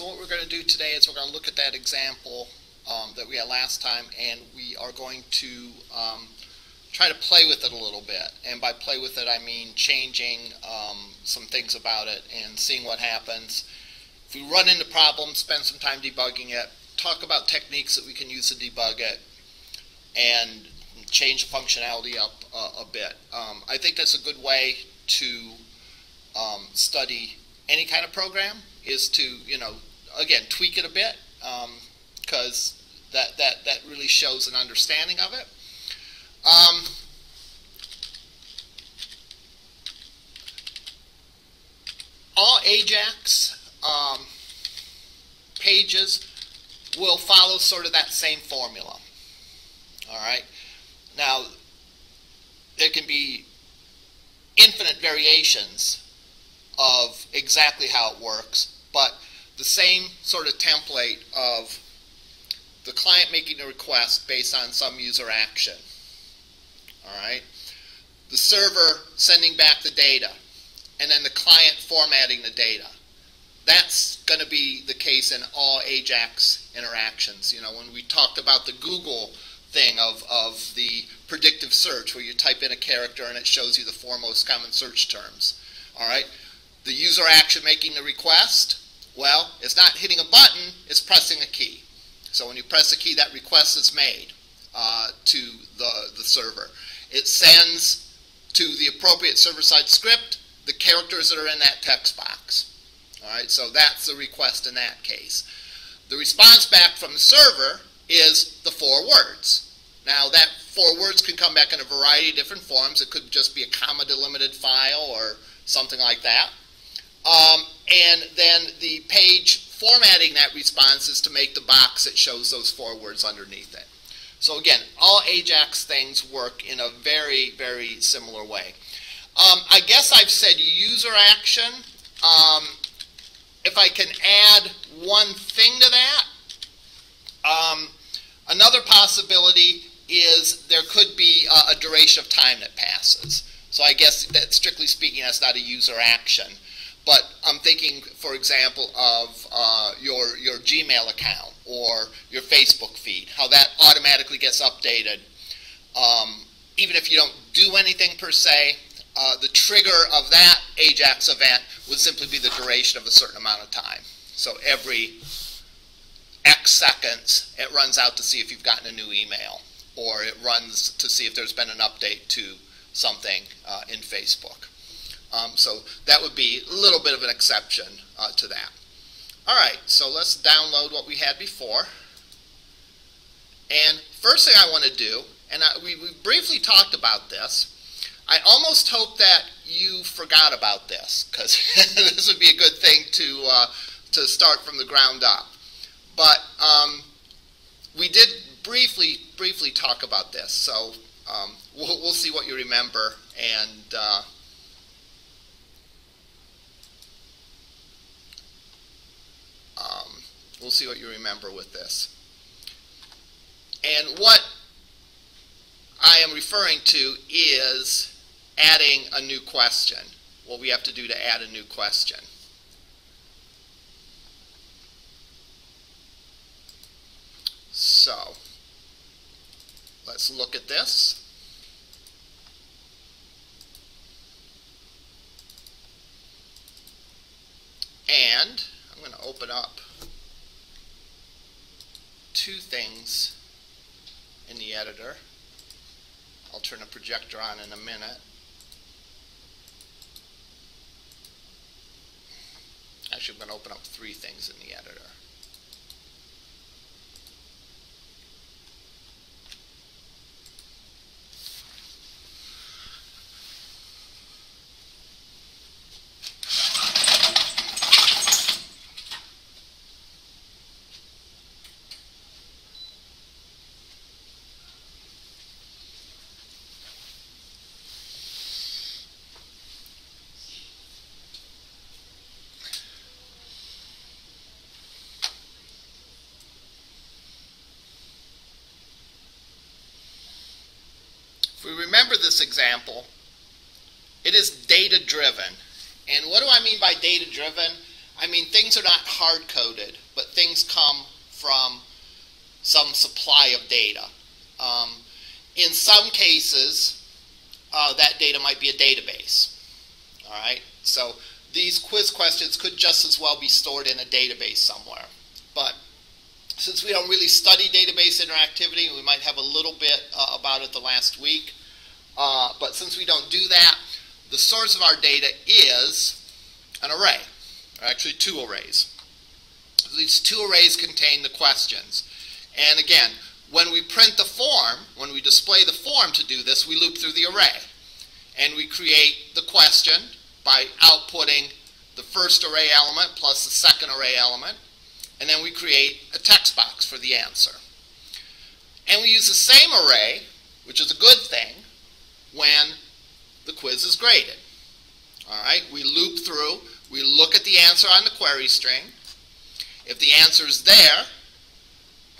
so what we're going to do today is we're going to look at that example um, that we had last time, and we are going to um, try to play with it a little bit. And by play with it, I mean changing um, some things about it and seeing what happens. If we run into problems, spend some time debugging it, talk about techniques that we can use to debug it, and change the functionality up uh, a bit. Um, I think that's a good way to um, study any kind of program is to, you know, again, tweak it a bit because um, that, that, that really shows an understanding of it. Um, all Ajax um, pages will follow sort of that same formula. All right. Now, there can be infinite variations of exactly how it works, but the same sort of template of the client making a request based on some user action. All right? The server sending back the data, and then the client formatting the data. That's going to be the case in all AJAX interactions. You know, when we talked about the Google thing of, of the predictive search, where you type in a character and it shows you the four most common search terms. All right? The user action making the request, well, it's not hitting a button, it's pressing a key. So when you press a key, that request is made uh, to the, the server. It sends to the appropriate server-side script the characters that are in that text box. All right, so that's the request in that case. The response back from the server is the four words. Now, that four words can come back in a variety of different forms. It could just be a comma delimited file or something like that. Um, and then the page formatting that response is to make the box that shows those four words underneath it. So again, all AJAX things work in a very, very similar way. Um, I guess I've said user action. Um, if I can add one thing to that, um, another possibility is there could be a, a duration of time that passes. So I guess that strictly speaking, that's not a user action. But I'm thinking, for example, of uh, your, your Gmail account or your Facebook feed, how that automatically gets updated. Um, even if you don't do anything per se, uh, the trigger of that AJAX event would simply be the duration of a certain amount of time. So every X seconds, it runs out to see if you've gotten a new email, or it runs to see if there's been an update to something uh, in Facebook. Um, so that would be a little bit of an exception uh, to that. All right, so let's download what we had before. And first thing I want to do, and I, we, we briefly talked about this, I almost hope that you forgot about this because this would be a good thing to uh, to start from the ground up. But um, we did briefly briefly talk about this, so um, we'll, we'll see what you remember and. Uh, Um, we'll see what you remember with this. And what I am referring to is adding a new question. What we have to do to add a new question. So, let's look at this. And I'm going to open up two things in the editor. I'll turn a projector on in a minute. Actually, I'm going to open up three things in the editor. If we remember this example, it is data driven. And what do I mean by data driven? I mean, things are not hard coded, but things come from some supply of data. Um, in some cases, uh, that data might be a database. All right, so these quiz questions could just as well be stored in a database somewhere. But since we don't really study database interactivity, we might have a little bit uh, about it the last week. Uh, but since we don't do that, the source of our data is an array, or actually two arrays. These two arrays contain the questions. And again, when we print the form, when we display the form to do this, we loop through the array. And we create the question by outputting the first array element plus the second array element. And then we create a text box for the answer. And we use the same array, which is a good thing, when the quiz is graded. All right, we loop through, we look at the answer on the query string. If the answer is there,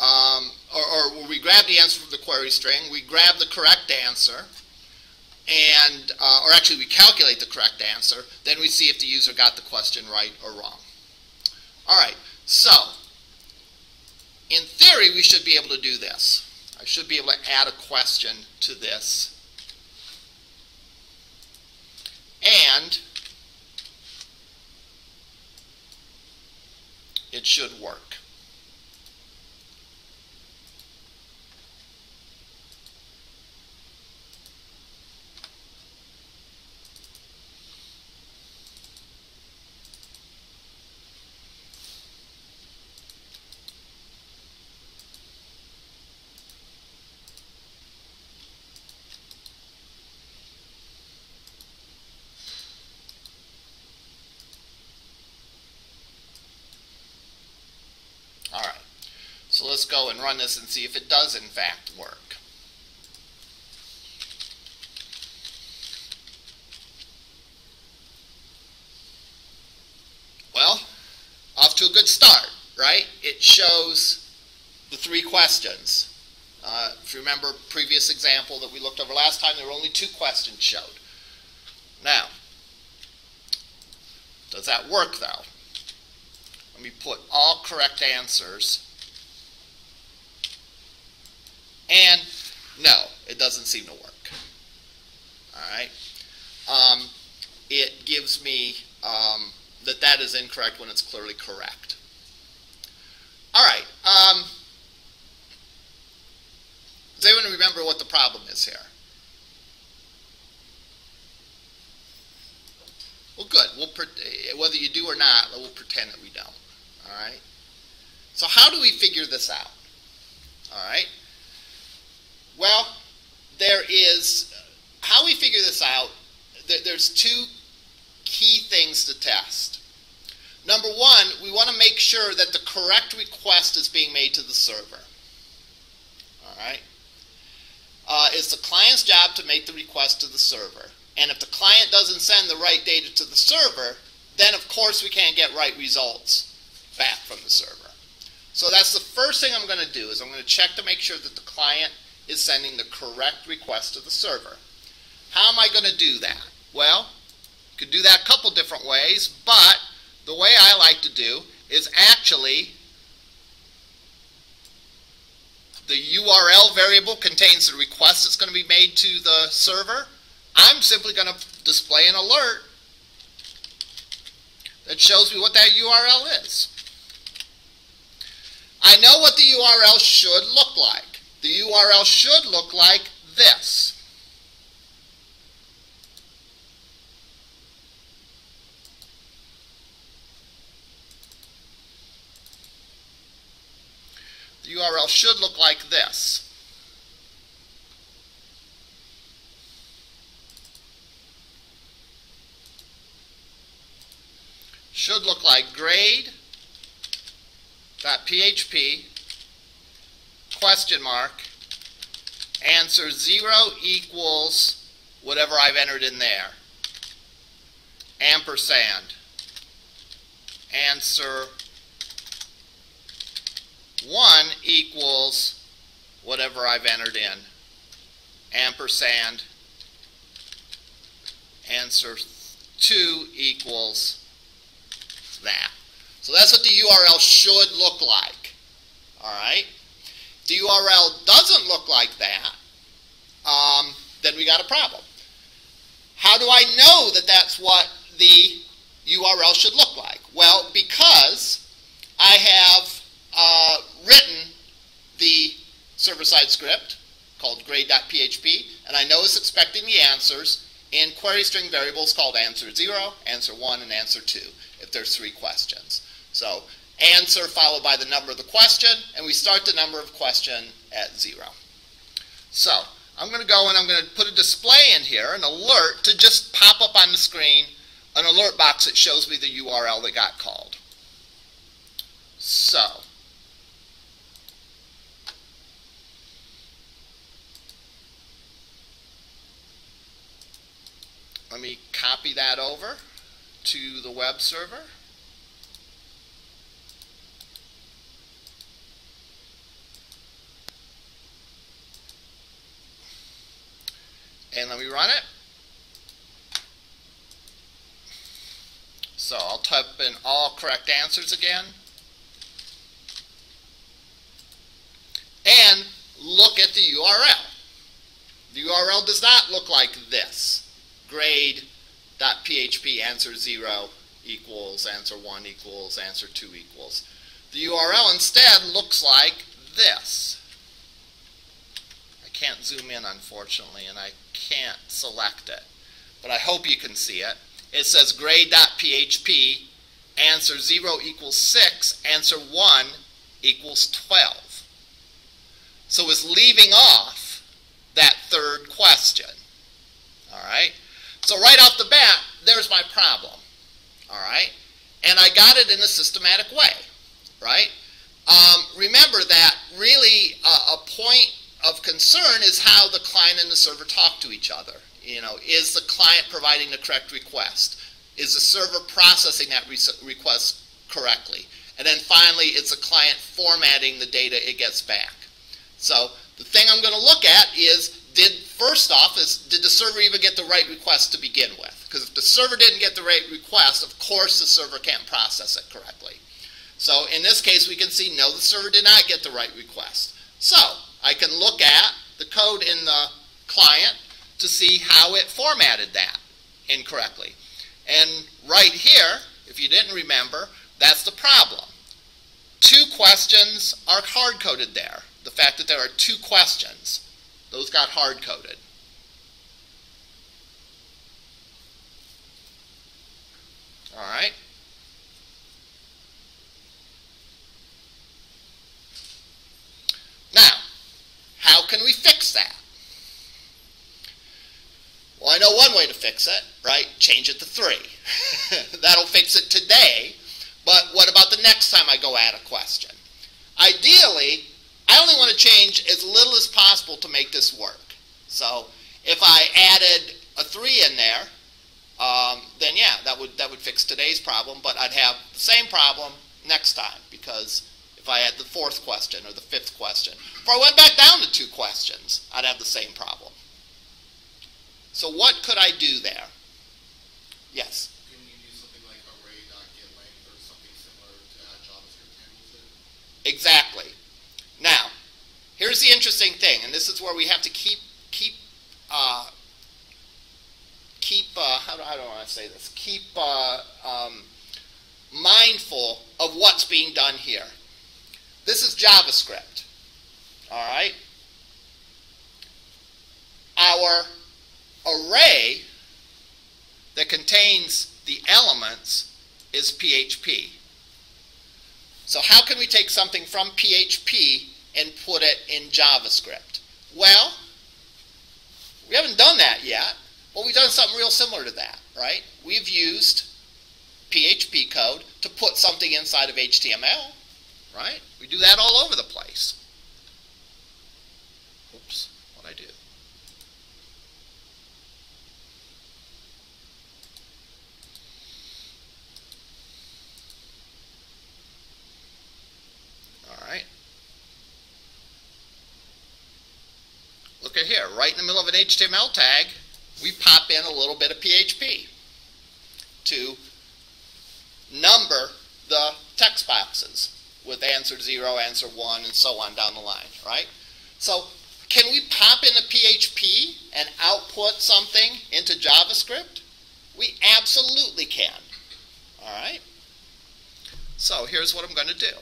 um, or, or, we grab the answer from the query string, we grab the correct answer, and uh, or actually we calculate the correct answer, then we see if the user got the question right or wrong. All right, so in theory, we should be able to do this. I should be able to add a question to this and it should work. So let's go and run this and see if it does in fact work. Well, off to a good start, right? It shows the three questions. Uh, if you remember previous example that we looked over last time, there were only two questions showed. Now, does that work though? Let me put all correct answers and no, it doesn't seem to work. All right. Um, it gives me um, that that is incorrect when it's clearly correct. All right. Um, does anyone remember what the problem is here? Well, good. We'll whether you do or not, we'll pretend that we don't. All right. So how do we figure this out? All right. Well, there is, how we figure this out, there's two key things to test. Number one, we want to make sure that the correct request is being made to the server. All right? Uh, it's the client's job to make the request to the server. And if the client doesn't send the right data to the server, then of course we can't get right results back from the server. So that's the first thing I'm going to do is I'm going to check to make sure that the client is sending the correct request to the server. How am I going to do that? Well, you could do that a couple different ways, but the way I like to do is actually the URL variable contains the request that's going to be made to the server. I'm simply going to display an alert that shows me what that URL is. I know what the URL should look like the URL should look like this. The URL should look like this. Should look like grade.php question mark, answer 0 equals whatever I've entered in there. Ampersand. Answer 1 equals whatever I've entered in. Ampersand. Answer 2 equals that. So that's what the URL should look like. All right? The URL doesn't look like that, um, then we got a problem. How do I know that that's what the URL should look like? Well, because I have uh, written the server-side script called grade.php, and I know it's expecting the answers in query string variables called answer 0, answer 1, and answer 2, if there's three questions. So answer followed by the number of the question, and we start the number of question at 0. So I'm going to go and I'm going to put a display in here, an alert, to just pop up on the screen, an alert box that shows me the URL that got called. So, let me copy that over to the web server. And let me run it. So I'll type in all correct answers again. And look at the URL. The URL does not look like this. Grade.php answer 0 equals answer 1 equals answer 2 equals. The URL instead looks like this can't zoom in, unfortunately, and I can't select it. But I hope you can see it. It says grade.php, answer 0 equals 6, answer 1 equals 12. So it's leaving off that third question. All right? So right off the bat, there's my problem. All right? And I got it in a systematic way. Right? Um, remember that really uh, a point of concern is how the client and the server talk to each other. You know, is the client providing the correct request? Is the server processing that request correctly? And then finally, it's the client formatting the data it gets back. So the thing I'm going to look at is, did first off, is did the server even get the right request to begin with? Because if the server didn't get the right request, of course the server can't process it correctly. So in this case, we can see no, the server did not get the right request. So I can look at the code in the client to see how it formatted that incorrectly. And right here, if you didn't remember, that's the problem. Two questions are hard-coded there. The fact that there are two questions, those got hard-coded. All right. Now, how can we fix that? Well, I know one way to fix it, right? Change it to 3. That'll fix it today, but what about the next time I go add a question? Ideally, I only want to change as little as possible to make this work. So if I added a 3 in there, um, then yeah, that would, that would fix today's problem, but I'd have the same problem next time because if I had the fourth question or the fifth question. If I went back down to two questions, I'd have the same problem. So what could I do there? Yes? Can you do something like array.getLength or something similar to how JavaScript handles it? Exactly. Now, here's the interesting thing, and this is where we have to keep keep uh, keep uh, how do, I want to say this? Keep uh, um, mindful of what's being done here. This is JavaScript. All right? Our array that contains the elements is PHP. So how can we take something from PHP and put it in JavaScript? Well, we haven't done that yet, but we've done something real similar to that, right? We've used PHP code to put something inside of HTML right? We do that all over the place. Oops, what I do. All right. Look at here, right in the middle of an HTML tag, we pop in a little bit of PHP to number the text boxes with answer 0, answer 1, and so on down the line, right? So can we pop in a PHP and output something into JavaScript? We absolutely can. All right? So here's what I'm going to do.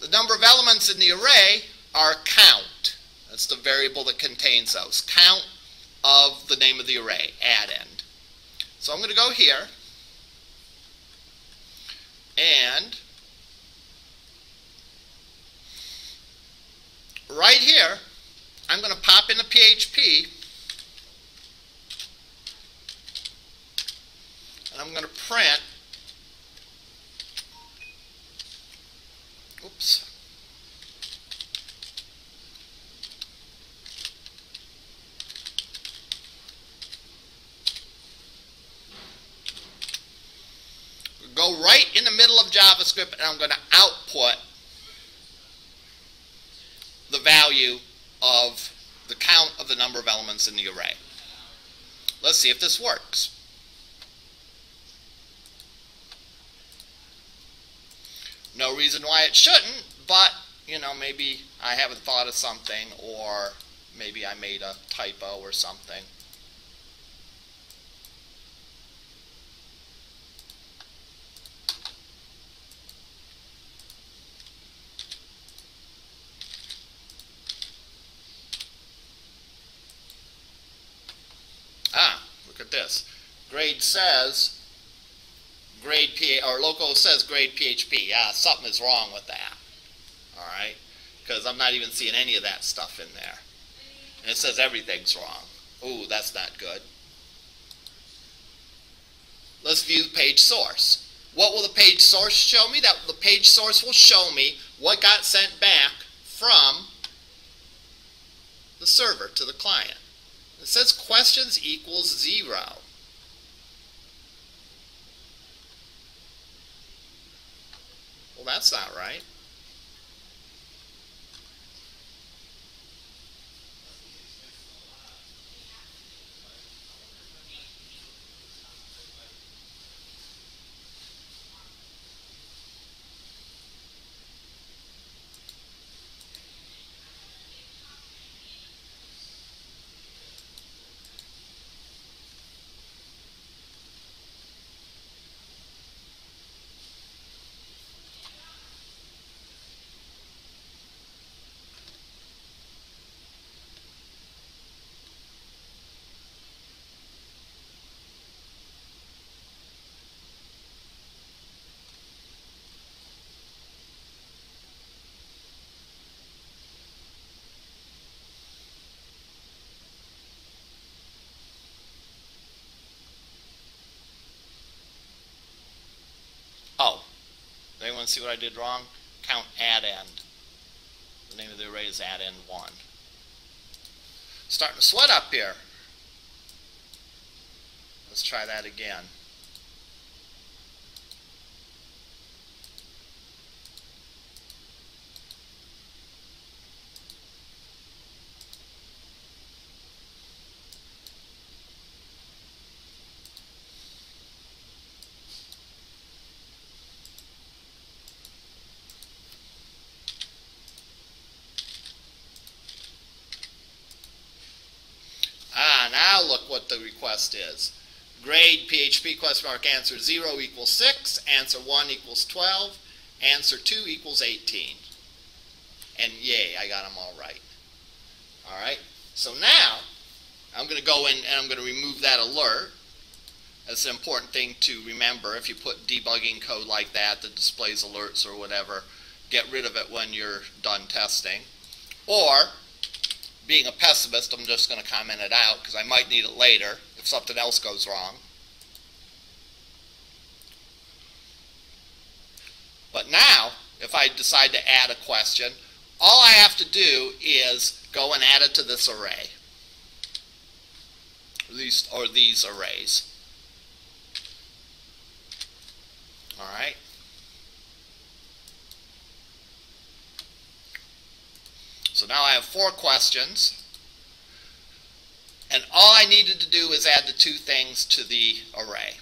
The number of elements in the array are count. That's the variable that contains those. Count of the name of the array, addend. So I'm going to go here and right here, I'm going to pop in the PHP and I'm going to print oops go right in the middle of JavaScript and I'm going to output the value of the count of the number of elements in the array. Let's see if this works. No reason why it shouldn't, but, you know, maybe I haven't thought of something or maybe I made a typo or something. Ah, look at this. Grade says grade P or local says grade PHP. Ah, something is wrong with that. All right, because I'm not even seeing any of that stuff in there, and it says everything's wrong. Ooh, that's not good. Let's view page source. What will the page source show me? That the page source will show me what got sent back from the server to the client. It says questions equals zero. Well, that's not right. Oh, see what I did wrong? Count addend. The name of the array is addend 1. Starting to sweat up here. Let's try that again. Ah, now look what the is. Grade PHP question mark answer 0 equals 6, answer 1 equals 12, answer 2 equals 18. And yay, I got them all right. All right, so now I'm going to go in and I'm going to remove that alert. That's an important thing to remember. If you put debugging code like that that displays alerts or whatever, get rid of it when you're done testing. Or being a pessimist, I'm just going to comment it out because I might need it later if something else goes wrong. But now, if I decide to add a question, all I have to do is go and add it to this array. These or these arrays. All right. So now I have four questions. And all I needed to do is add the two things to the array.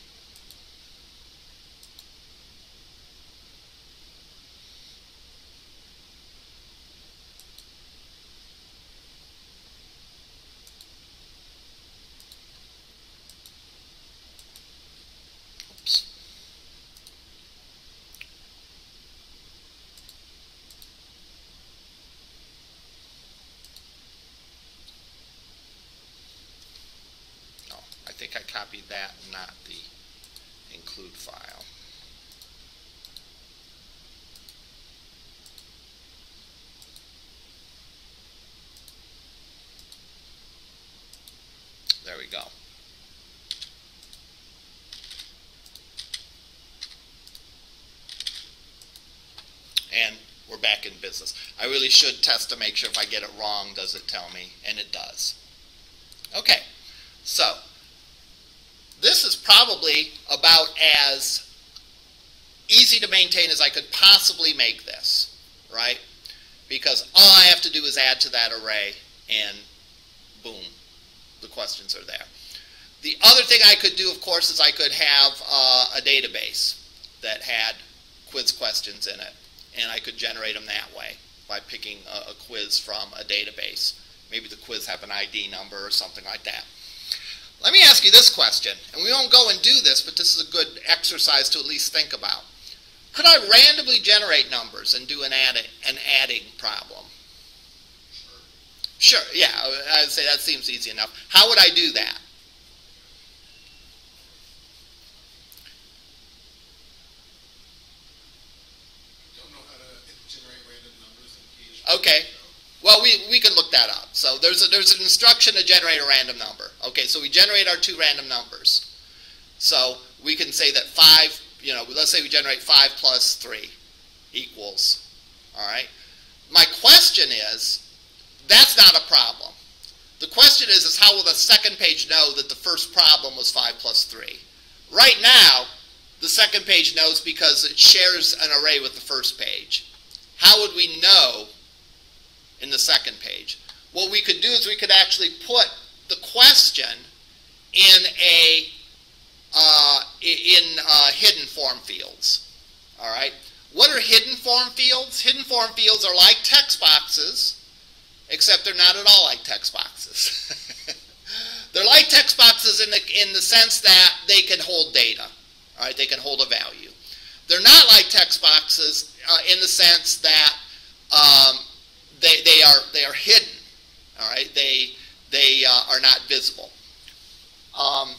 copied that, not the include file. There we go. And we're back in business. I really should test to make sure if I get it wrong, does it tell me? And it does. Okay, so this is probably about as easy to maintain as I could possibly make this, right? Because all I have to do is add to that array and boom, the questions are there. The other thing I could do, of course, is I could have uh, a database that had quiz questions in it, and I could generate them that way by picking a, a quiz from a database. Maybe the quiz have an ID number or something like that. Let me ask you this question, and we won't go and do this, but this is a good exercise to at least think about. Could I randomly generate numbers and do an adding, an adding problem? Sure, yeah, I would say that seems easy enough. How would I do that? Okay. Well, we, we can look that up. So there's, a, there's an instruction to generate a random number. Okay, so we generate our two random numbers. So we can say that 5, you know, let's say we generate 5 plus 3 equals, all right? My question is, that's not a problem. The question is, is how will the second page know that the first problem was 5 plus 3? Right now, the second page knows because it shares an array with the first page. How would we know in the second page? What we could do is we could actually put the question in a uh, in uh, hidden form fields. All right. What are hidden form fields? Hidden form fields are like text boxes, except they're not at all like text boxes. they're like text boxes in the, in the sense that they can hold data. All right, they can hold a value. They're not like text boxes uh, in the sense that um, they, they, are, they are hidden. All right, they, they uh, are not visible. Um,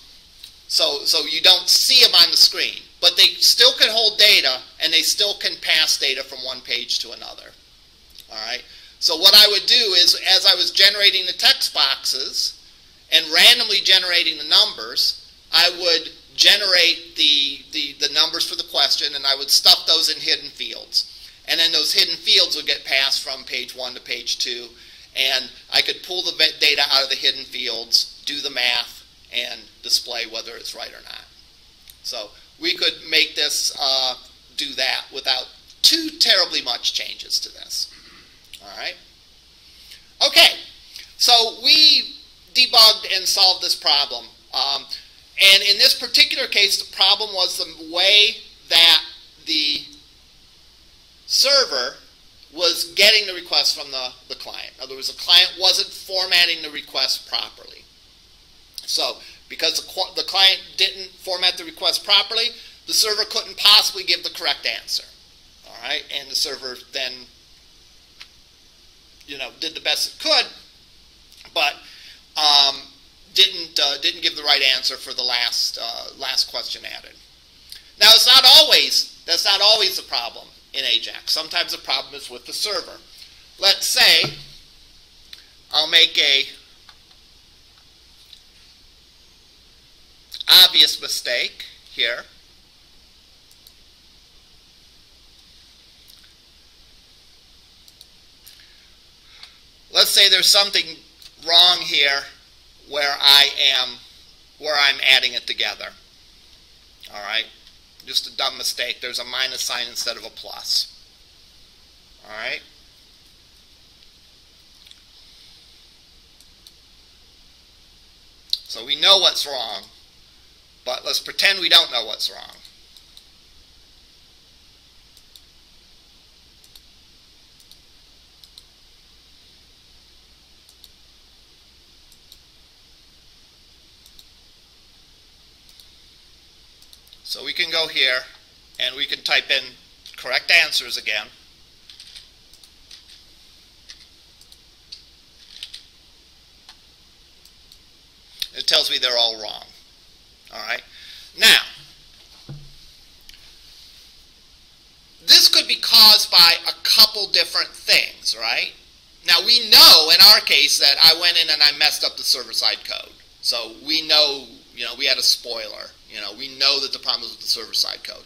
so, so you don't see them on the screen, but they still can hold data and they still can pass data from one page to another. All right. So what I would do is, as I was generating the text boxes and randomly generating the numbers, I would generate the, the, the numbers for the question and I would stuff those in hidden fields. And then those hidden fields would get passed from page one to page two. And I could pull the data out of the hidden fields, do the math, and display whether it's right or not. So we could make this uh, do that without too terribly much changes to this. All right. Okay, so we debugged and solved this problem. Um, and in this particular case, the problem was the way that the server was getting the request from the, the client. In other words, the client wasn't formatting the request properly. So, because the, the client didn't format the request properly, the server couldn't possibly give the correct answer. All right, and the server then, you know, did the best it could, but um, didn't uh, didn't give the right answer for the last uh, last question added. Now, it's not always that's not always the problem in Ajax. Sometimes the problem is with the server. Let's say I'll make a obvious mistake here. Let's say there's something wrong here where I am where I'm adding it together. All right? Just a dumb mistake. There's a minus sign instead of a plus. All right? So we know what's wrong, but let's pretend we don't know what's wrong. So we can go here and we can type in correct answers again. It tells me they're all wrong. All right. Now, this could be caused by a couple different things, right? Now, we know in our case that I went in and I messed up the server-side code. So we know, you know, we had a spoiler. You know, we know that the problem is with the server-side code.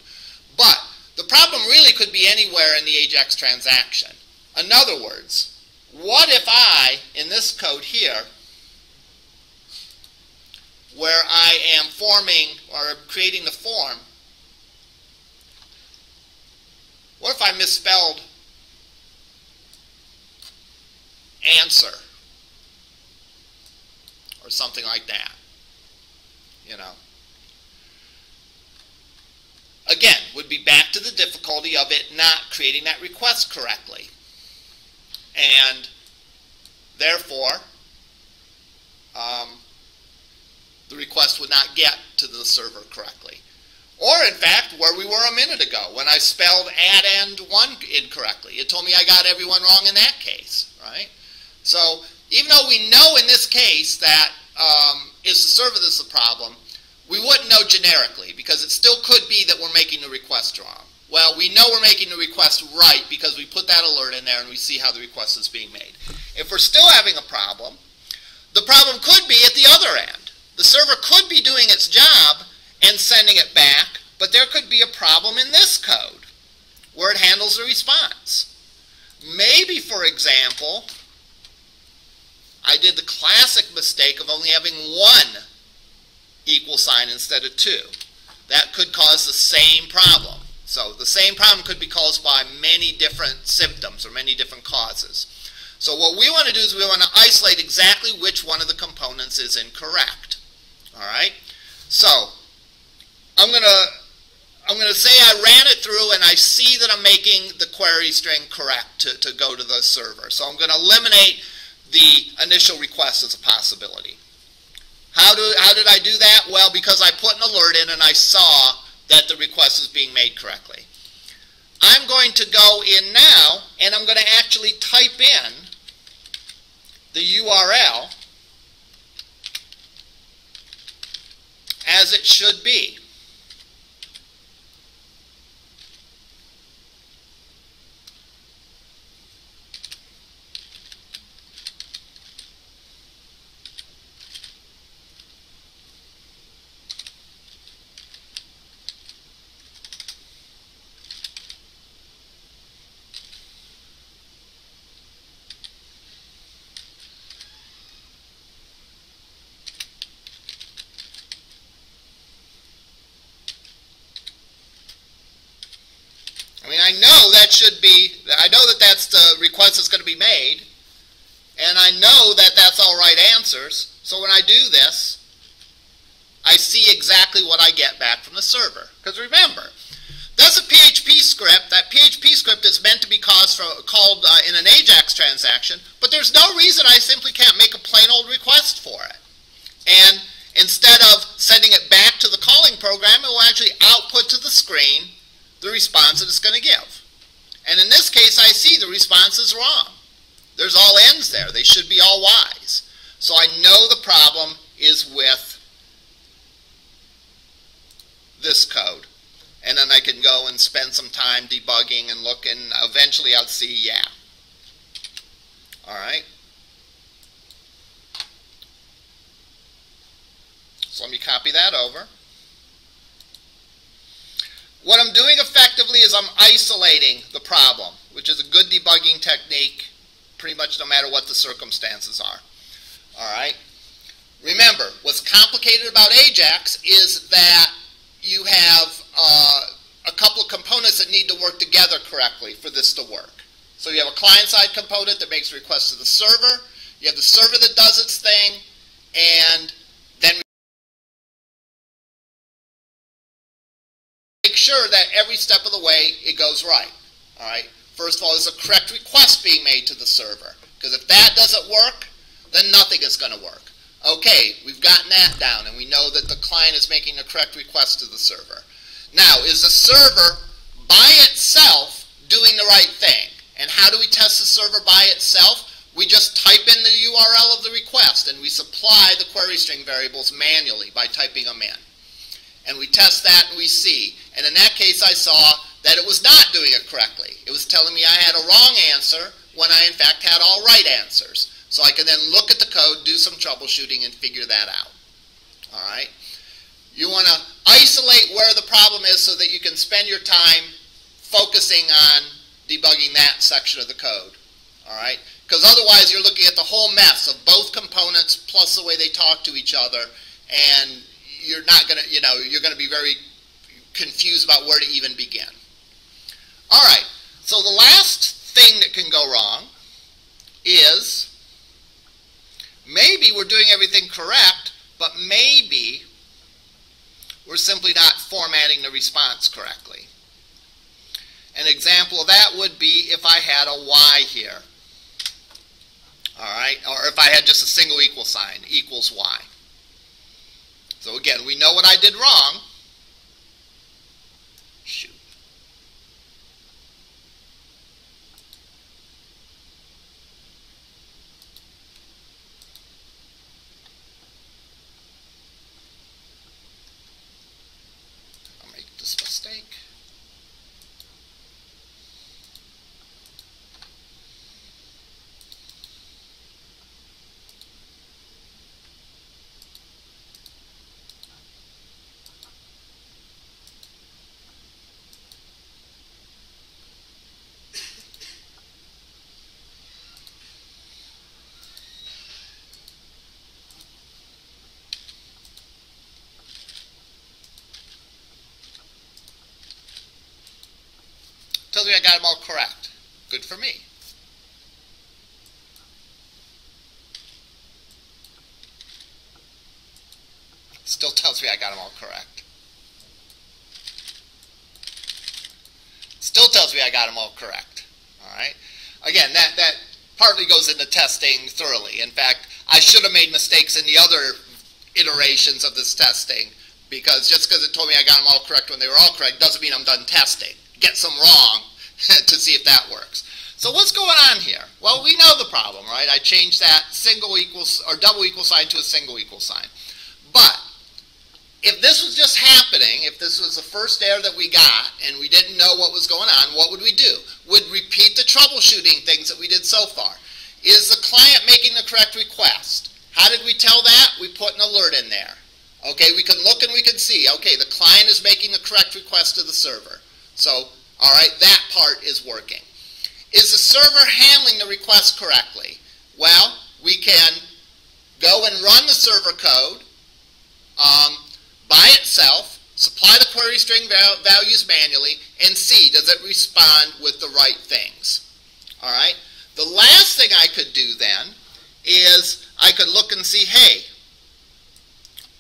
But the problem really could be anywhere in the AJAX transaction. In other words, what if I, in this code here, where I am forming or creating the form, what if I misspelled answer or something like that? You know. Again, would be back to the difficulty of it not creating that request correctly. And therefore, um, the request would not get to the server correctly. Or, in fact, where we were a minute ago, when I spelled add end one incorrectly. It told me I got everyone wrong in that case, right? So, even though we know in this case that um, the server that's the problem, we wouldn't know generically because it still could be that we're making the request wrong. Well, we know we're making the request right because we put that alert in there and we see how the request is being made. If we're still having a problem, the problem could be at the other end. The server could be doing its job and sending it back, but there could be a problem in this code where it handles the response. Maybe, for example, I did the classic mistake of only having one equal sign instead of two. That could cause the same problem. So the same problem could be caused by many different symptoms or many different causes. So what we want to do is we want to isolate exactly which one of the components is incorrect. All right? So I'm going to I'm going to say I ran it through and I see that I'm making the query string correct to, to go to the server. So I'm going to eliminate the initial request as a possibility. How, do, how did I do that? Well, because I put an alert in and I saw that the request is being made correctly. I'm going to go in now and I'm going to actually type in the URL as it should be. I know that should be, I know that that's the request that's going to be made, and I know that that's all right answers. So when I do this, I see exactly what I get back from the server. Because remember, that's a PHP script. That PHP script is meant to be for, called uh, in an AJAX transaction, but there's no reason I simply can't make a plain old request for it. And instead of sending it back to the calling program, it will actually output to the screen the response that it's going to give. And in this case, I see the response is wrong. There's all N's there. They should be all Y's. So I know the problem is with this code. And then I can go and spend some time debugging and look, and eventually I'll see, yeah. All right. So let me copy that over. What I'm doing effectively is I'm isolating the problem, which is a good debugging technique pretty much no matter what the circumstances are. All right? Remember, what's complicated about AJAX is that you have uh, a couple of components that need to work together correctly for this to work. So you have a client-side component that makes requests to the server, you have the server that does its thing, and sure that every step of the way it goes right. All right. First of all, there's a correct request being made to the server. Because if that doesn't work, then nothing is going to work. Okay, we've gotten that down, and we know that the client is making the correct request to the server. Now, is the server by itself doing the right thing? And how do we test the server by itself? We just type in the URL of the request, and we supply the query string variables manually by typing them in. And we test that and we see. And in that case, I saw that it was not doing it correctly. It was telling me I had a wrong answer when I, in fact, had all right answers. So I can then look at the code, do some troubleshooting, and figure that out. All right? You want to isolate where the problem is so that you can spend your time focusing on debugging that section of the code. All right? Because otherwise, you're looking at the whole mess of both components plus the way they talk to each other, and you're not going to, you know, you're going to be very confused about where to even begin. All right, so the last thing that can go wrong is maybe we're doing everything correct, but maybe we're simply not formatting the response correctly. An example of that would be if I had a y here. All right, or if I had just a single equal sign, equals y. So again, we know what I did wrong. Shoot. I'll make this mistake. Tells me I got them all correct. Good for me. Still tells me I got them all correct. Still tells me I got them all correct. All right. Again, that that partly goes into testing thoroughly. In fact, I should have made mistakes in the other iterations of this testing because just because it told me I got them all correct when they were all correct doesn't mean I'm done testing get some wrong to see if that works. So what's going on here? Well, we know the problem, right? I changed that single equal or double equal sign to a single equal sign. But if this was just happening, if this was the first error that we got and we didn't know what was going on, what would we do? Would repeat the troubleshooting things that we did so far. Is the client making the correct request? How did we tell that? We put an alert in there. Okay, we can look and we can see, okay, the client is making the correct request to the server. So, all right, that part is working. Is the server handling the request correctly? Well, we can go and run the server code um, by itself, supply the query string val values manually, and see does it respond with the right things. All right. The last thing I could do then is I could look and see, hey,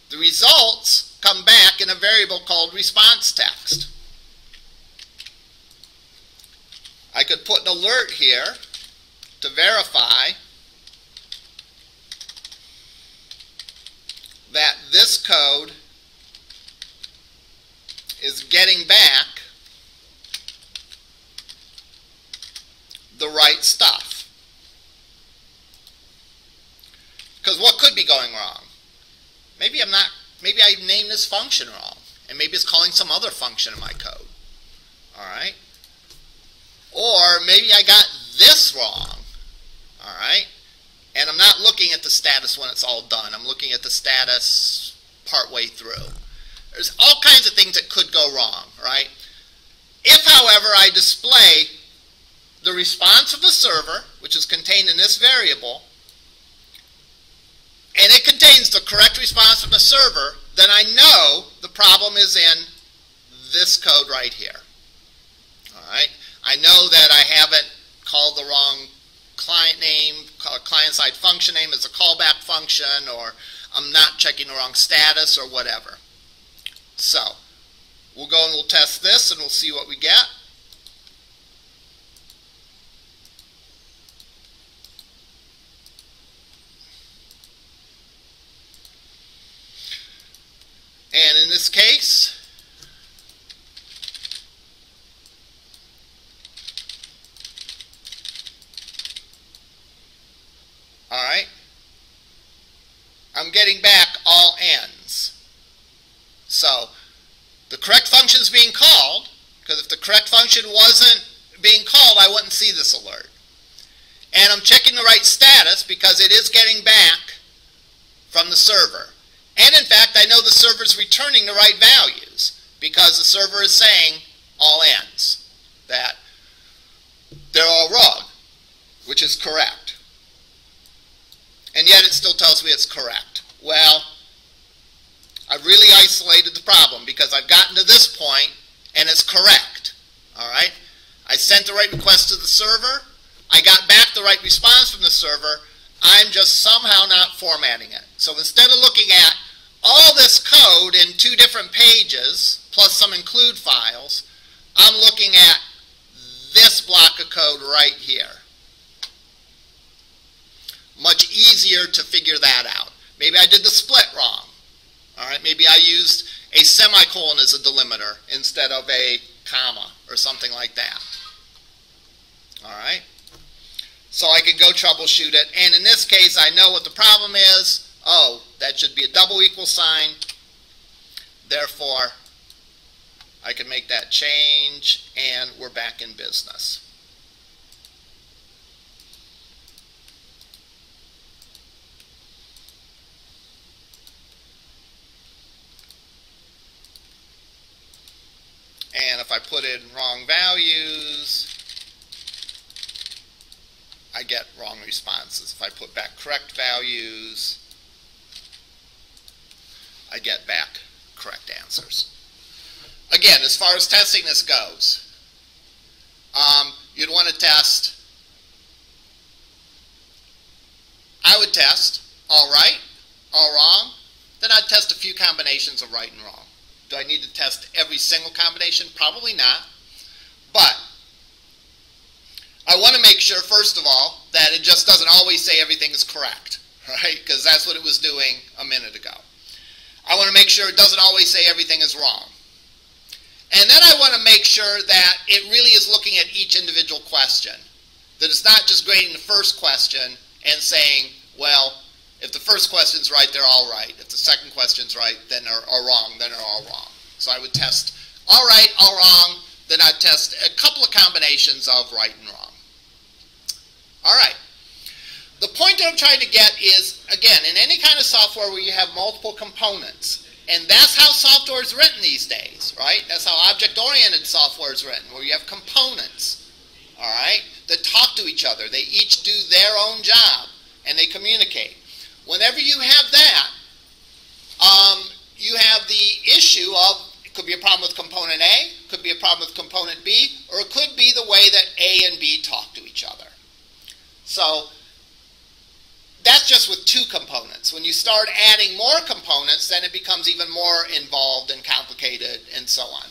the results come back in a variable called response text. I could put an alert here to verify that this code is getting back the right stuff. Because what could be going wrong? Maybe I'm not, maybe I named this function wrong, and maybe it's calling some other function in my code. All right? Or maybe I got this wrong. All right? And I'm not looking at the status when it's all done. I'm looking at the status partway through. There's all kinds of things that could go wrong, right? If, however, I display the response of the server, which is contained in this variable, and it contains the correct response from the server, then I know the problem is in this code right here. I know that I haven't called the wrong client name, client-side function name as a callback function, or I'm not checking the wrong status or whatever. So, we'll go and we'll test this and we'll see what we get. And in this case, all right, I'm getting back all N's. So function wasn't being called, I wouldn't see this alert. And I'm checking the right status because it is getting back from the server. And in fact, I know the server is returning the right values because the server is saying all N's, that they're all wrong, which is correct. And yet it still tells me it's correct. Well, I've really isolated the problem because I've gotten to this point and it's correct. All right? I sent the right request to the server. I got back the right response from the server. I'm just somehow not formatting it. So instead of looking at all this code in two different pages, plus some include files, I'm looking at this block of code right here. Much easier to figure that out. Maybe I did the split wrong. All right, maybe I used a semicolon as a delimiter instead of a comma or something like that. All right? So I can go troubleshoot it. And in this case, I know what the problem is. Oh, that should be a double equal sign. Therefore, I can make that change and we're back in business. And if I put in wrong values, I get wrong responses. If I put back correct values, I get back correct answers. Again, as far as testing this goes, um, you'd want to test, I would test all right, all wrong, then I'd test a few combinations of right and wrong. Do I need to test every single combination? Probably not. But I want to make sure, first of all, that it just doesn't always say everything is correct, right? Because that's what it was doing a minute ago. I want to make sure it doesn't always say everything is wrong. And then I want to make sure that it really is looking at each individual question. That it's not just grading the first question and saying, well, if the first question's right, they're all right. If the second question's right, then they're are wrong, then they're all wrong. So I would test all right, all wrong, then I'd test a couple of combinations of right and wrong. All right. The point that I'm trying to get is, again, in any kind of software where you have multiple components, and that's how software is written these days, right? That's how object-oriented software is written, where you have components, all right, that talk to each other. They each do their own job, and they communicate. Whenever you have that, um, you have the issue of it could be a problem with component A, could be a problem with component B, or it could be the way that A and B talk to each other. So that's just with two components. When you start adding more components, then it becomes even more involved and complicated and so on.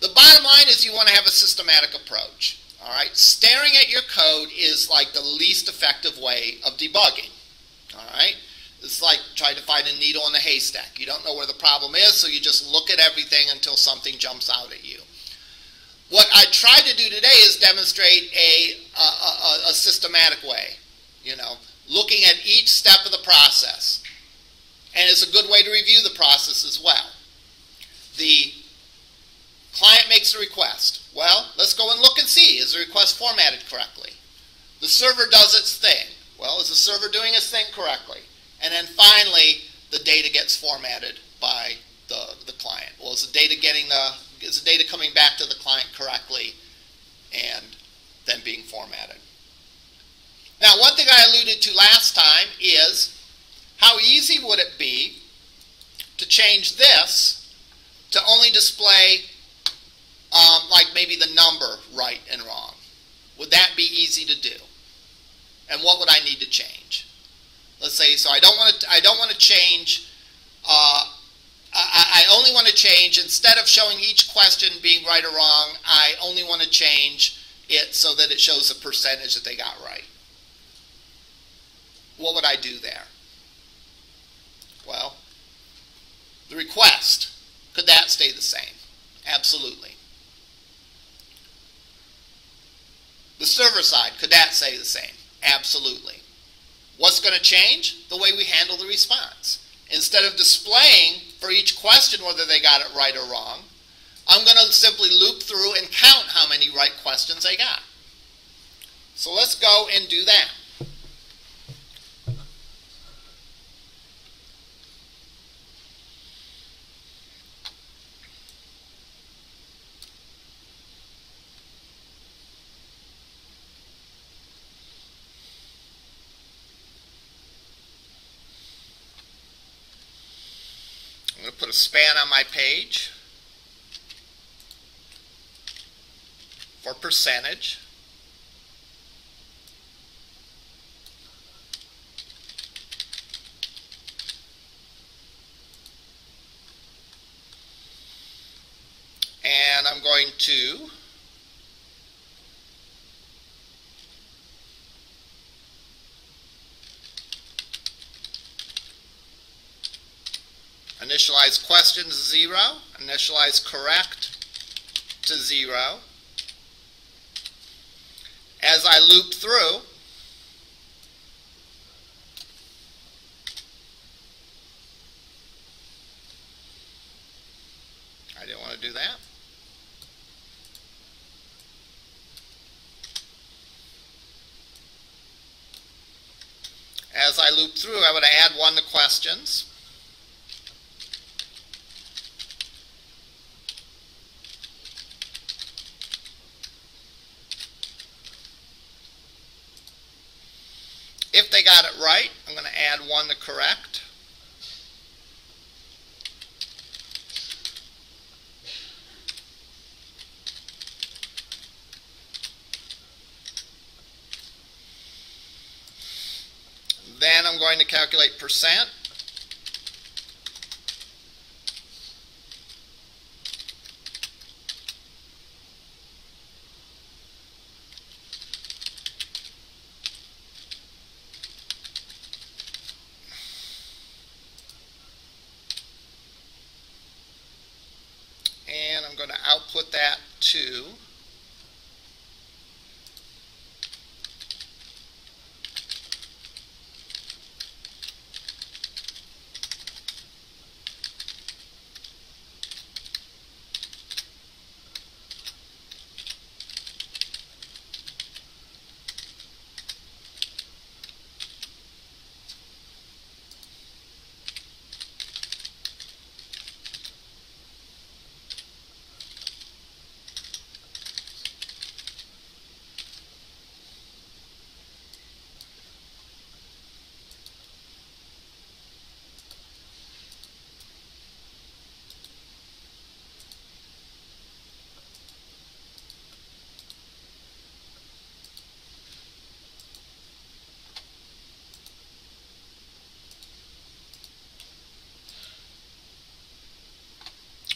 The bottom line is you want to have a systematic approach. All right, staring at your code is like the least effective way of debugging. All right, it's like trying to find a needle in a haystack. You don't know where the problem is, so you just look at everything until something jumps out at you. What I tried to do today is demonstrate a, a, a, a systematic way. You know, looking at each step of the process. And it's a good way to review the process as well. The client makes a request. Well, let's go and look and see. Is the request formatted correctly? The server does its thing. Well, is the server doing its thing correctly? And then finally, the data gets formatted by the, the client. Well, is the data getting the is the data coming back to the client correctly and then being formatted? Now, one thing I alluded to last time is how easy would it be to change this to only display um, like maybe the number right and wrong? Would that be easy to do? And what would I need to change? Let's say so. I don't want to. I don't want to change. Uh, I, I only want to change instead of showing each question being right or wrong. I only want to change it so that it shows the percentage that they got right what would I do there? Well, the request, could that stay the same? Absolutely. The server side, could that stay the same? Absolutely. What's going to change? The way we handle the response. Instead of displaying for each question whether they got it right or wrong, I'm going to simply loop through and count how many right questions I got. So let's go and do that. Span on my page for percentage. And I'm going to initialize question to zero, initialize correct to zero. As I loop through, I didn't want to do that. As I loop through, I would add one to questions. If they got it right, I'm going to add one to correct. Then I'm going to calculate percent. And I'm going to output that to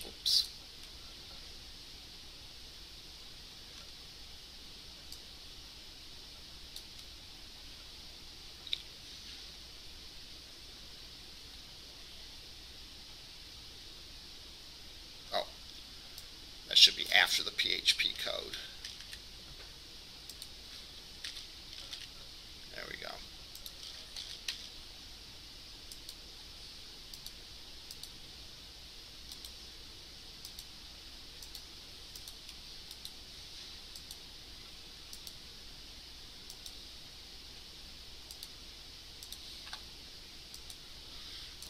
Oops. Oh, that should be after the PHP code. There we go.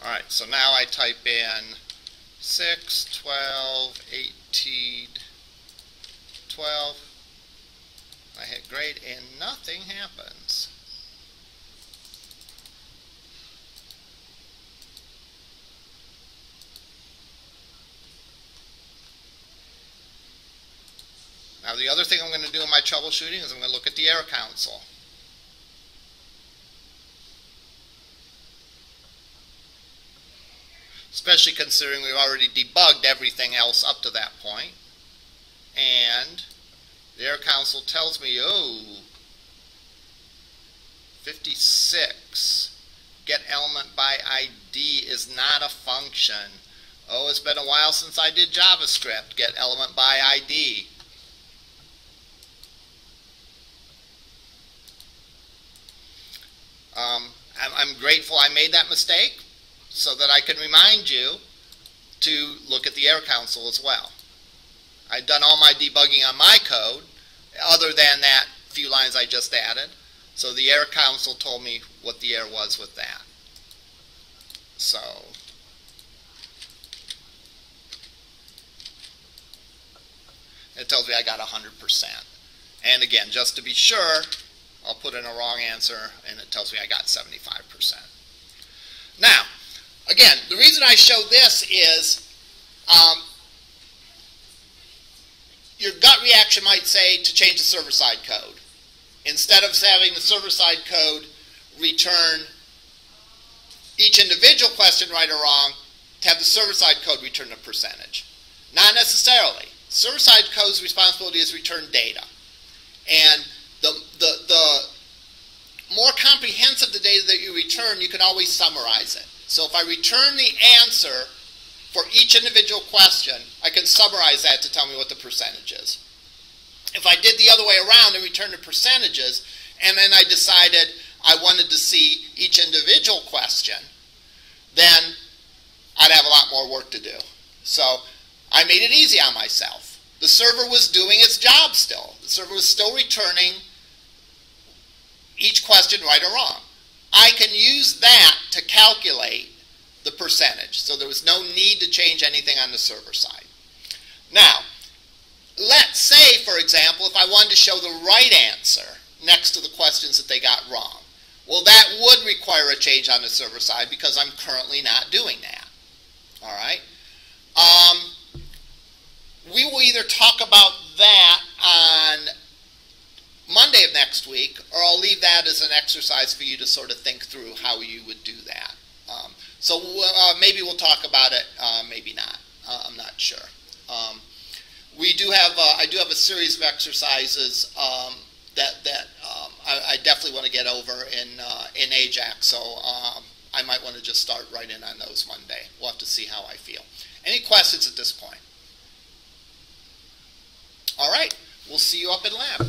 All right, so now I type in 6, 12, 18, 12. I hit grade and nothing happens. Now the other thing I'm going to do in my troubleshooting is I'm going to look at the error console. especially considering we've already debugged everything else up to that point. And the Error Console tells me, oh, 56, get element by ID is not a function. Oh, it's been a while since I did JavaScript, get element by ID. Um, I'm, grateful I made that mistake so that I can remind you to look at the Error Console as well. I'd done all my debugging on my code, other than that few lines I just added. So the error console told me what the error was with that. So it tells me I got 100%. And again, just to be sure, I'll put in a wrong answer and it tells me I got 75%. Now, again, the reason I show this is um, your gut reaction might say to change the server-side code. Instead of having the server-side code return each individual question right or wrong, to have the server-side code return a percentage. Not necessarily. Server-side code's responsibility is return data. And the, the, the more comprehensive the data that you return, you can always summarize it. So if I return the answer for each individual question, I can summarize that to tell me what the percentage is. If I did the other way around and returned the percentages, and then I decided I wanted to see each individual question, then I'd have a lot more work to do. So I made it easy on myself. The server was doing its job still. The server was still returning each question right or wrong. I can use that to calculate the percentage. So there was no need to change anything on the server side. Now, let's say, for example, if I wanted to show the right answer next to the questions that they got wrong. Well, that would require a change on the server side because I'm currently not doing that. All right? Um, we will either talk about that on Monday of next week, or I'll leave that as an exercise for you to sort of think through how you would do that. Um, so uh, maybe we'll talk about it, uh, maybe not. Uh, I'm not sure. Um, we do have, uh, I do have a series of exercises um, that that um, I, I, definitely want to get over in uh, in Ajax. So um, I might want to just start right in on those one day. We'll have to see how I feel. Any questions at this point? All right, we'll see you up in lab.